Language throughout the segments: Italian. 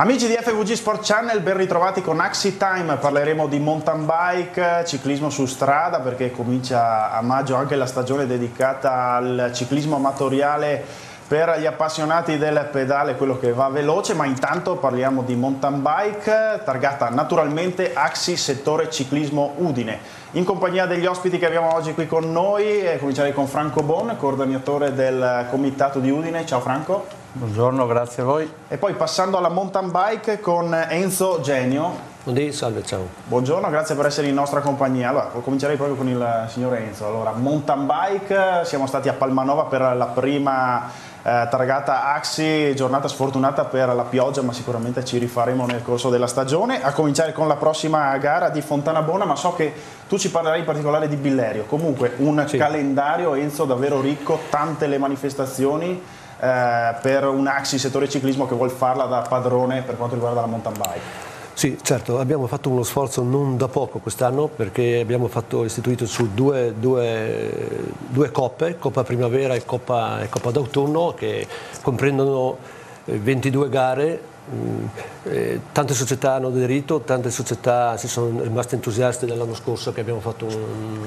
Amici di FVG Sport Channel, ben ritrovati con Axi Time, parleremo di mountain bike, ciclismo su strada perché comincia a maggio anche la stagione dedicata al ciclismo amatoriale per gli appassionati del pedale, quello che va veloce, ma intanto parliamo di mountain bike, targata naturalmente Axi Settore Ciclismo Udine. In compagnia degli ospiti che abbiamo oggi qui con noi, eh, comincerei con Franco Bon, coordinatore del comitato di Udine. Ciao Franco. Buongiorno, grazie a voi. E poi passando alla mountain bike con Enzo Genio. Buondì, salve, ciao. Buongiorno, grazie per essere in nostra compagnia. Allora, comincerei proprio con il signor Enzo. Allora, mountain bike, siamo stati a Palmanova per la prima eh, targata Axi, giornata sfortunata per la pioggia, ma sicuramente ci rifaremo nel corso della stagione. A cominciare con la prossima gara di Fontana Bona, ma so che tu ci parlerai in particolare di Billerio. Comunque, un sì. calendario, Enzo, davvero ricco, tante le manifestazioni eh, per un Axi settore ciclismo che vuole farla da padrone per quanto riguarda la mountain bike. Sì, certo, abbiamo fatto uno sforzo non da poco quest'anno perché abbiamo fatto, istituito su due, due, due, coppe, Coppa Primavera e Coppa, e Coppa d'Autunno, che comprendono 22 eh, gare. Mm, eh, tante società hanno aderito, tante società si sono rimaste entusiaste dell'anno scorso che abbiamo fatto un,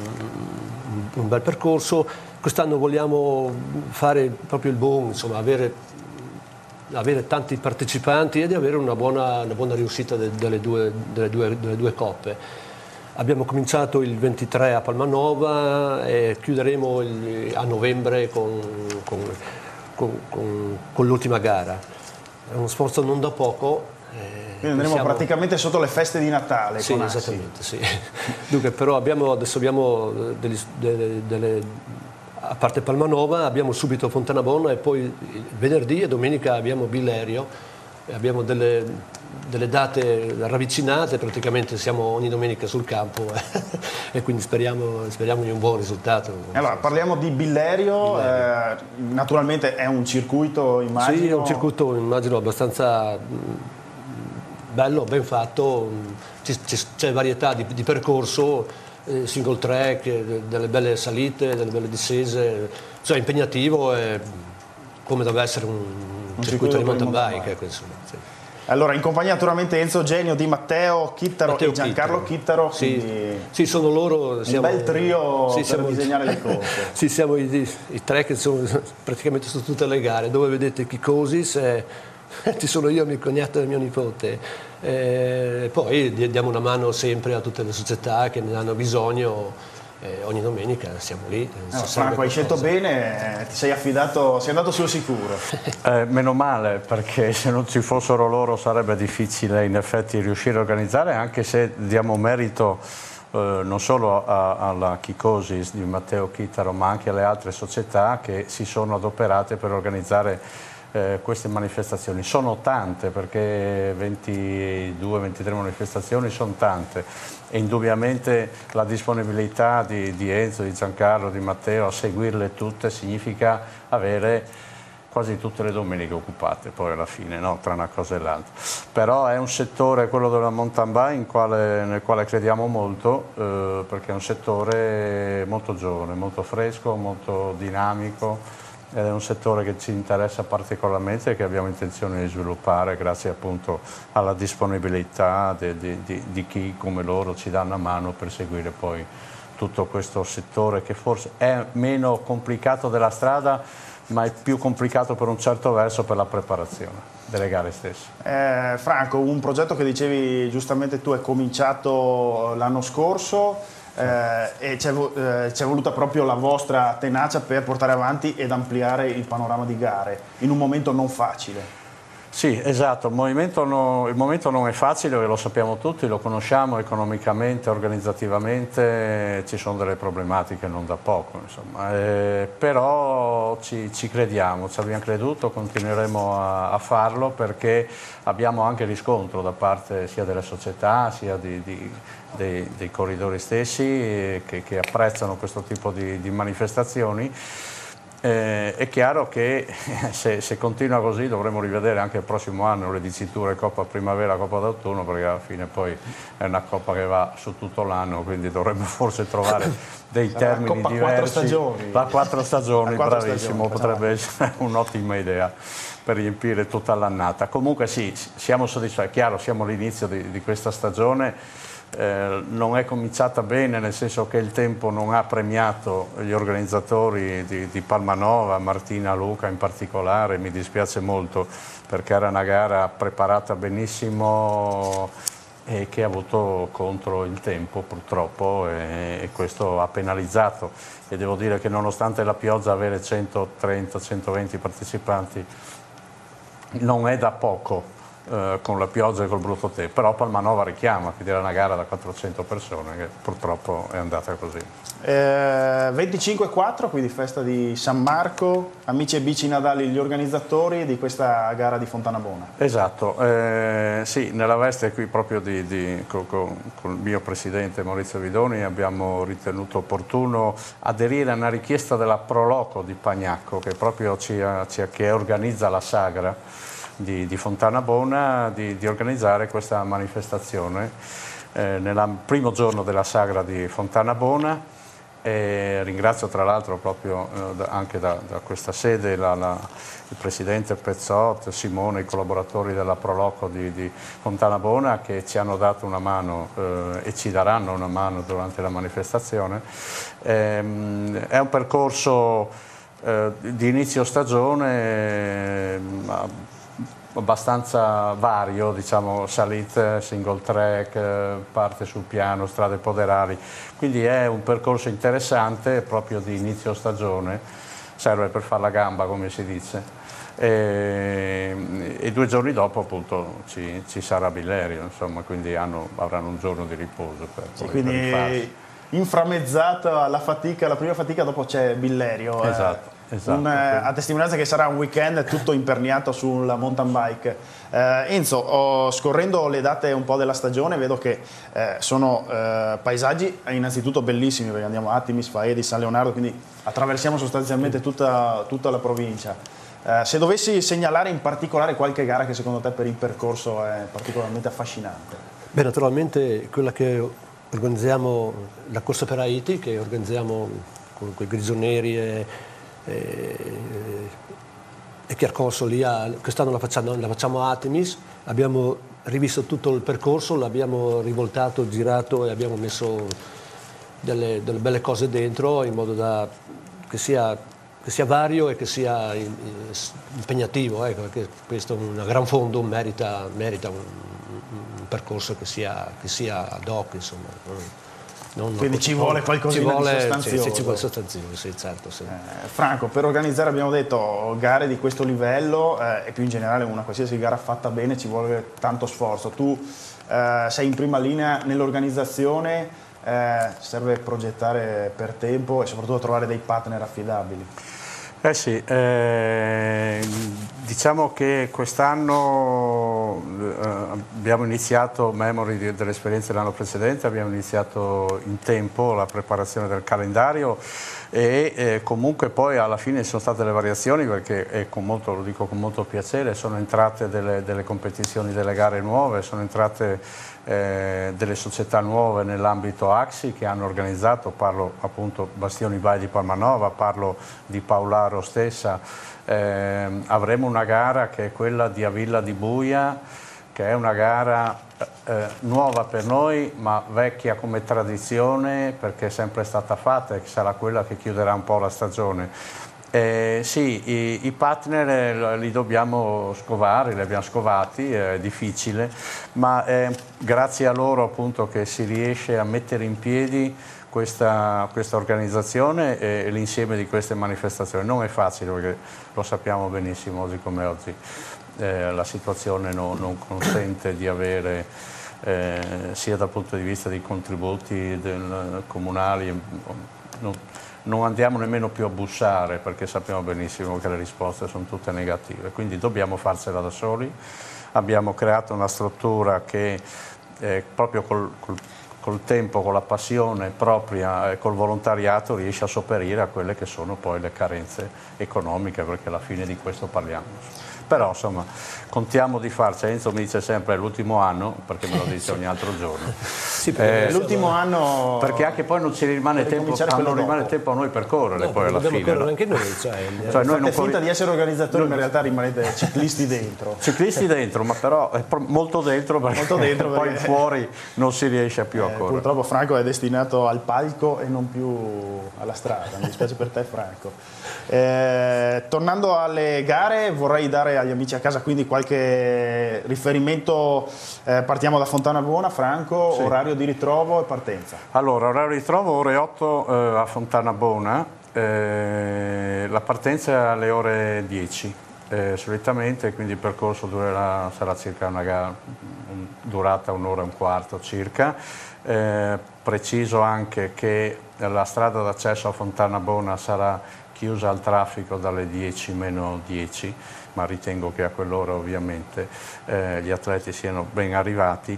un bel percorso Quest'anno vogliamo fare proprio il boom, insomma, avere, avere tanti partecipanti e avere una buona, una buona riuscita de, delle, due, delle, due, delle, due, coppe. Abbiamo cominciato il 23 a Palmanova e chiuderemo il, a novembre con, con, con, con l'ultima gara. È uno sforzo non da poco, eh, quindi andremo siamo... praticamente sotto le feste di Natale. Sì, esattamente, sì. Dunque, però abbiamo, adesso abbiamo delle, delle, delle, a parte Palmanova abbiamo subito Fontanabona e poi venerdì e domenica abbiamo Billerio, abbiamo delle, delle date ravvicinate, praticamente siamo ogni domenica sul campo e quindi speriamo, speriamo, di un buon risultato. Allora, parliamo di Billerio, Billerio. Eh, naturalmente è un circuito immagino... Sì, è un circuito immagino abbastanza bello, ben fatto, c'è varietà di, di percorso eh, single track, eh, delle belle salite, delle belle discese, cioè impegnativo e come deve essere un, un circuito di mountain bike. Ecco, insomma, sì. Allora, in compagnia naturalmente Enzo Genio di Matteo Chittaro Matteo e Giancarlo Chittaro. Sì, sì, sono loro. Siamo, un bel trio sì, per siamo, disegnare le corse. sì, siamo i, i, tre che sono praticamente su tutte le gare, dove vedete Kikosis, eh, ci sono io, mio cognato e mio nipote eh, poi diamo una mano sempre a tutte le società che ne hanno bisogno. Eh, ogni domenica siamo lì. No, Franco, hai scelto bene, eh, ti sei affidato, sei andato sul sicuro. Eh, meno male, perché se non ci fossero loro sarebbe difficile in effetti riuscire a organizzare, anche se diamo merito eh, non solo a, alla Chicosis di Matteo Chittaro, ma anche alle altre società che si sono adoperate per organizzare eh, queste manifestazioni. Sono tante perché 22-23 manifestazioni sono tante e indubbiamente la disponibilità di, di Enzo, di Giancarlo, di Matteo a seguirle tutte significa avere quasi tutte le domeniche occupate poi alla fine, no? tra una cosa e l'altra. Però è un settore, quello della mountain bike, quale, nel quale crediamo molto, eh, perché è un settore molto giovane, molto fresco, molto dinamico, ed è un settore che ci interessa particolarmente e che abbiamo intenzione di sviluppare grazie appunto alla disponibilità di, di, di chi come loro ci dà una mano per seguire poi tutto questo settore che forse è meno complicato della strada ma è più complicato per un certo verso per la preparazione delle gare stesse. Eh, Franco, un progetto che dicevi giustamente tu è cominciato l'anno scorso, eh, e c'è, eh, voluta proprio la vostra tenacia per portare avanti ed ampliare il panorama di gare in un momento non facile. Sì, esatto, il no, il momento, non è facile, lo sappiamo tutti, lo conosciamo economicamente, organizzativamente, ci sono delle problematiche non da poco, eh, però ci, ci, crediamo, ci abbiamo creduto, continueremo a, a, farlo perché abbiamo anche riscontro da parte sia delle società sia di, di, dei, dei, corridori stessi eh, che, che, apprezzano questo tipo di, di manifestazioni Eh, è chiaro che se, se, continua così dovremo rivedere anche il prossimo anno le diciture Coppa Primavera, Coppa d'Autunno, perché alla fine poi è una Coppa che va su tutto l'anno, quindi dovremmo forse trovare dei Sarà termini diversi. Quattro stagioni. La quattro stagioni, quattro bravissimo, stagioni, potrebbe essere un'ottima idea per riempire tutta l'annata. Comunque sì, siamo soddisfatti, è chiaro, siamo all'inizio di, di questa stagione eh, non è cominciata bene nel senso che il tempo non ha premiato gli organizzatori di, di Palmanova, Martina Luca in particolare, mi dispiace molto perché era una gara preparata benissimo e che ha avuto contro il tempo purtroppo e, e questo ha penalizzato. E devo dire che nonostante la pioggia avere 130-120 partecipanti non è da poco eh, con la pioggia e col brutto tempo, però Palmanova richiama, quindi era una gara da 400 persone che purtroppo è andata così. Eh, 25-4, quindi festa di San Marco, amici e bici Nadali gli organizzatori di questa gara di Fontanabona. Esatto, eh, sì, nella veste qui proprio di, di, con, con, il mio presidente Maurizio Vidoni abbiamo ritenuto opportuno aderire a una richiesta della Proloco di Pagnacco che proprio ci, ci, che organizza la sagra di, di Fontana Bona di, di, organizzare questa manifestazione eh, nel primo giorno della sagra di Fontana Bona e ringrazio tra l'altro proprio eh, anche da, da, questa sede la, la, il presidente Pezzot, Simone, i collaboratori della Proloco di, di Fontana Bona che ci hanno dato una mano eh, e ci daranno una mano durante la manifestazione. Ehm, è un percorso eh, di inizio stagione abbastanza vario, diciamo salite, single track, parte sul piano, strade poderali, quindi è un percorso interessante proprio di inizio stagione, serve per fare la gamba come si dice. E, e due giorni dopo appunto ci, ci sarà Billerio, insomma, quindi hanno, avranno un giorno di riposo per, sì, quindi per inframmezzata la fatica, la prima fatica dopo c'è Billerio. Eh. Esatto. Un, eh, a testimonianza che sarà un weekend tutto imperniato sul mountain bike. Eh, Enzo, oh, scorrendo le date un po' della stagione, vedo che eh, sono eh, paesaggi innanzitutto bellissimi, perché andiamo a Atimis, Faedi, San Leonardo, quindi attraversiamo sostanzialmente tutta, tutta la provincia. Eh, se dovessi segnalare in particolare qualche gara che secondo te per il percorso è particolarmente affascinante? Beh, naturalmente quella che organizziamo, la corsa per Haiti, che organizziamo con quei grigionieri e e, e percorso lì, a, quest'anno la facciamo, la facciamo a Artemis, abbiamo rivisto tutto il percorso, l'abbiamo rivoltato, girato e abbiamo messo delle, delle belle cose dentro in modo da, che, sia, che sia vario e che sia impegnativo, ecco, perché questo un gran fondo merita, merita un, un, percorso che sia, che sia ad hoc. Insomma. Non, Quindi ci vuole qualcosa di sostanzioso. Sì, sì, ci vuole sostanzioso, sì, certo. Sì. Eh, Franco, per organizzare abbiamo detto gare di questo livello eh, e più in generale una qualsiasi gara fatta bene ci vuole tanto sforzo. Tu eh, sei in prima linea nell'organizzazione, eh, serve progettare per tempo e soprattutto trovare dei partner affidabili. Eh sì, eh, diciamo che quest'anno eh, abbiamo iniziato, memory dell'esperienza dell'anno precedente, abbiamo iniziato in tempo la preparazione del calendario e eh, comunque poi alla fine sono state le variazioni perché, molto, lo dico con molto piacere, sono entrate delle, delle competizioni, delle gare nuove, sono entrate eh, delle società nuove nell'ambito AXI che hanno organizzato, parlo appunto Bastioni Vai di Palmanova, parlo di Paolaro stessa, eh, avremo una gara che è quella di Avilla di Buia, che è una gara eh, nuova per noi ma vecchia come tradizione perché è sempre stata fatta e sarà quella che chiuderà un po' la stagione. Eh, sì, i, i, partner eh, li dobbiamo scovare, li abbiamo scovati, è difficile, ma è grazie a loro appunto che si riesce a mettere in piedi questa, questa organizzazione e, l'insieme di queste manifestazioni. Non è facile perché lo sappiamo benissimo oggi come oggi, eh, la situazione no, non consente di avere eh, sia dal punto di vista dei contributi del, comunali, non, non andiamo nemmeno più a bussare perché sappiamo benissimo che le risposte sono tutte negative, quindi dobbiamo farcela da soli. Abbiamo creato una struttura che eh, proprio col, col, col tempo, con la passione propria e col volontariato riesce a sopperire a quelle che sono poi le carenze economiche, perché alla fine di questo parliamo però insomma contiamo di farci, Enzo mi dice sempre l'ultimo anno, perché me lo dice ogni altro giorno. sì, eh, l'ultimo anno... Perché anche poi non ci rimane, tempo, non rimane tempo, a noi per correre no, poi alla fine. correre anche noi. Cioè, cioè noi non finta di essere organizzatori, ma in realtà rimanete ciclisti dentro. Ciclisti dentro, ma però molto dentro perché, molto dentro perché poi fuori non si riesce più a eh, correre. Purtroppo Franco è destinato al palco e non più alla strada, mi dispiace per te Franco. Eh, tornando alle gare vorrei dare agli amici a casa quindi qualche riferimento, eh, partiamo da Fontana Buona, Franco, sì. orario di ritrovo e partenza. Allora, orario di ritrovo ore 8 eh, a Fontana Buona, eh, la partenza è alle ore 10. Eh, solitamente quindi il percorso durerà, sarà circa una gara, durata un'ora e un quarto circa. Eh, preciso anche che la strada d'accesso a Fontana Bona sarà chiusa al traffico dalle 10 meno 10 ma ritengo che a quell'ora ovviamente eh, gli atleti siano ben arrivati.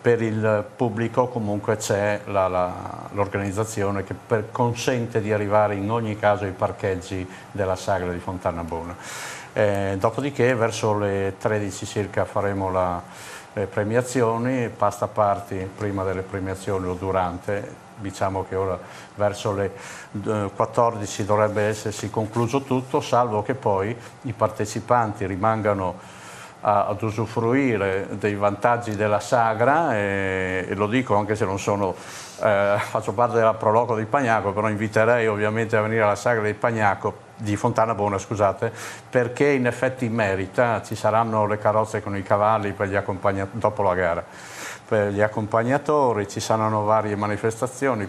Per il pubblico comunque c'è l'organizzazione che per, consente di arrivare in ogni caso ai parcheggi della sagra di Fontana Bona. Eh, dopodiché verso le 13 circa faremo la, le premiazioni, pasta party prima delle premiazioni o durante, diciamo che ora verso le 14 eh, dovrebbe essersi concluso tutto, salvo che poi i partecipanti rimangano ad usufruire dei vantaggi della sagra e, e lo dico anche se non sono, eh, faccio parte della Proloco di Pagnaco, però inviterei ovviamente a venire alla sagra di Pagnaco di Fontana Bona, scusate, perché in effetti merita, ci saranno le carrozze con i cavalli per gli dopo la gara. Per gli accompagnatori, ci saranno varie manifestazioni,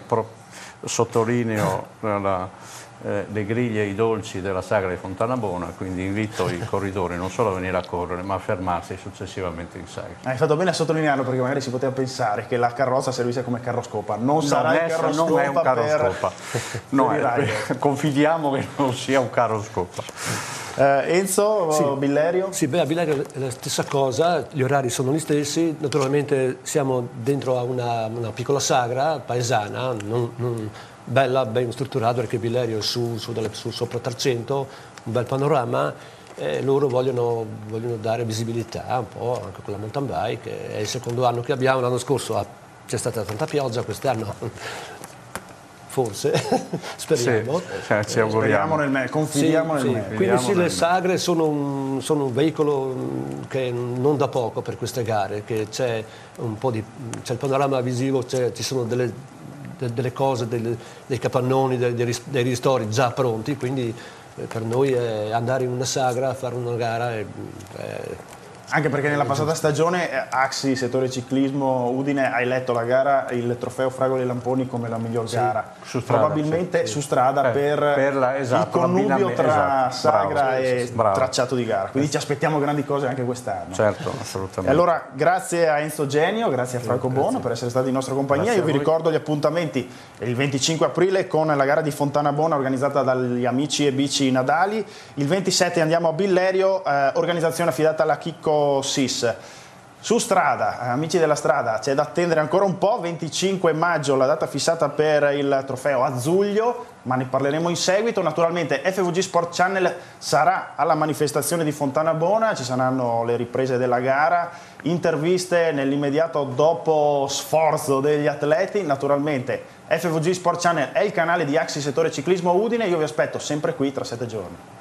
sottolineo la, eh, le griglie e i dolci della sagra di Fontana Bona, quindi invito i corridori non solo a venire a correre ma a fermarsi successivamente in sagra. Hai fatto bene a sottolinearlo perché magari si poteva pensare che la carrozza servisse come carroscopa, non no, sarà il carroscopa non è un carroscopa, per... no, è, confidiamo che non sia un carroscopa. Eh, Enzo, sì. Billerio? Sì, beh, a Billerio è la stessa cosa, gli orari sono gli stessi, naturalmente siamo dentro a una, una piccola sagra paesana, non, non, bella, ben strutturata perché Billerio è su, su, delle, su sopra 300, un bel panorama e loro vogliono, vogliono, dare visibilità un po' anche con la mountain bike, è il secondo anno che abbiamo, l'anno scorso c'è stata tanta pioggia, quest'anno forse, speriamo. Sì, ci auguriamo. Nel, confidiamo sì, nel sì. Quindi sì, le sagre sono un, sono un, veicolo che non da poco per queste gare, che c'è un po' di, c'è il panorama visivo, ci sono delle, delle cose, delle, dei capannoni, dei, dei ristori già pronti, quindi eh, per noi andare in una sagra, fare una gara è, è anche perché nella passata stagione eh, Axi, settore ciclismo Udine, hai letto la gara, il trofeo Fragoli Lamponi come la miglior sì, gara. Su strada, Probabilmente sì, su strada eh, per, per la, esatto, il connubio tra esatto, sagra bravo, e bravo. tracciato di gara. Quindi ci aspettiamo grandi cose anche quest'anno. Certo, assolutamente. E allora grazie a Enzo Genio, grazie a Franco grazie. Bono per essere stati in nostra compagnia. Grazie Io vi ricordo gli appuntamenti il 25 aprile con la gara di Fontana Bona organizzata dagli amici e bici Nadali. Il 27 andiamo a Billerio, eh, organizzazione affidata alla Chicco SIS. Su strada, amici della strada, c'è da attendere ancora un po', 25 maggio la data fissata per il trofeo Azzuglio, ma ne parleremo in seguito. Naturalmente FVG Sport Channel sarà alla manifestazione di Fontana Bona, ci saranno le riprese della gara, interviste nell'immediato dopo sforzo degli atleti. Naturalmente FVG Sport Channel è il canale di Axi Settore Ciclismo Udine, io vi aspetto sempre qui tra sette giorni.